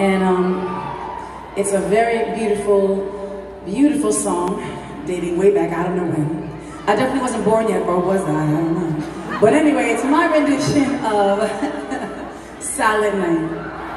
And um, it's a very beautiful, beautiful song dating way back, I don't know when. I definitely wasn't born yet, or was I? I don't know. But anyway, it's my rendition of Silent Night.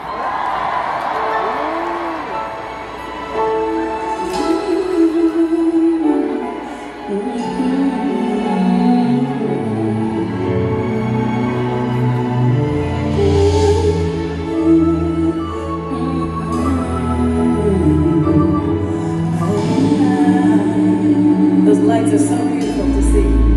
beautiful to see.